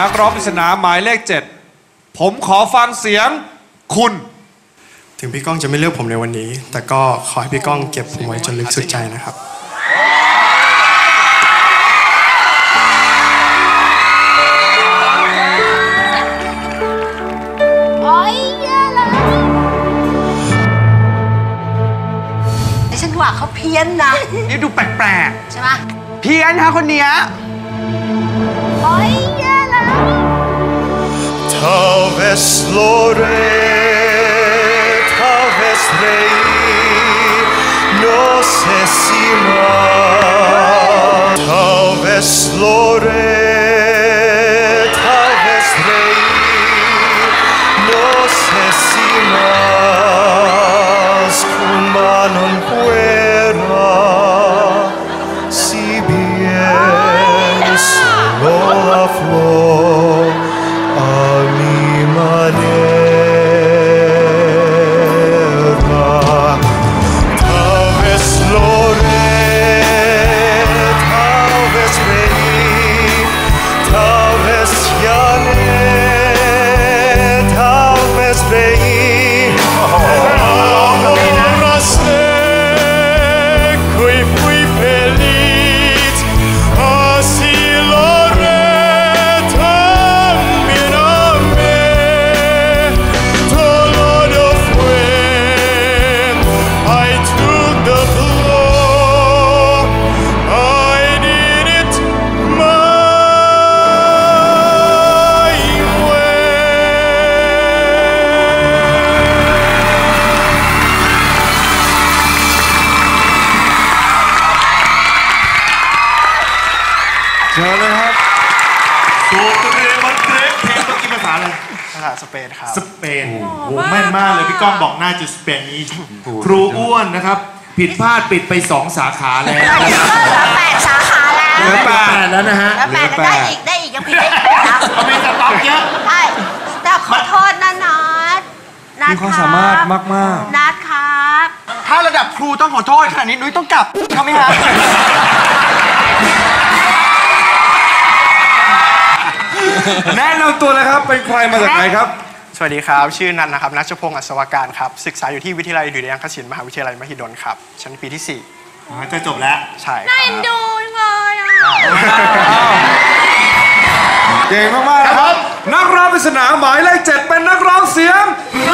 นักร้องปริศนาหมายเลข 7 ผมขอฟังเสียงคุณ ถึงพี่ก้องจะไม่เลือกผมในวันนี้ แต่ก็ขอให้พี่ก้องเก็บผมไว้จนลึกสุดใจนะครับ โอ้ยแย่เลยแต่ฉันว่าเขาเพี้ยนนะนี่ดูแปลกใช่ไหม ๆ เพี้ยนฮะคนเนี้ย Veslore, ta vesrei, nos esimas. space เชิญเลยครับสูตรเรมันเทรเพลงเมื่อกี้ภาษาอะไร ภาษาสเปนครับ สเปนโอ้โหแม่นมากเลยพี่ก้องบอกน่าจะสเปนนี้ ครูอ้วนนะครับ ผิดพลาดปิดไปสองสาขาแล้วนะครับเหลือแปดสาขาแล้วเหลือแปดแล้วนะฮะแล้วแปดได้อีกได้อีกยังผิดได้อีกนะเอามีสต็อกเยอะ ใช่แต่ขอโทษนะนัดนัดมีความสามารถมากมากนัดครับถ้าระดับครูต้องขอโทษขนาดนี้นุ้ยต้องกลับเขาไหมฮะ แนะนำตัวเลยครับ เป็นใครมาจากไหนครับ สวัสดีครับ ชื่อนันนะครับนัชพงศ์อัศวการครับ ศึกษาอยู่ที่วิทยาลัยดุริยางคศิลป์มหาวิทยาลัยมหิดลครับ ชั้นปีที่อ่าจะจบแล้ว 4 ใช่คน่ารับ เอ็นดูเลยอะเก่งมากๆนะครับ นักร้องปริศนาหมายเลข7เป็นนักร้องเสียงร้อง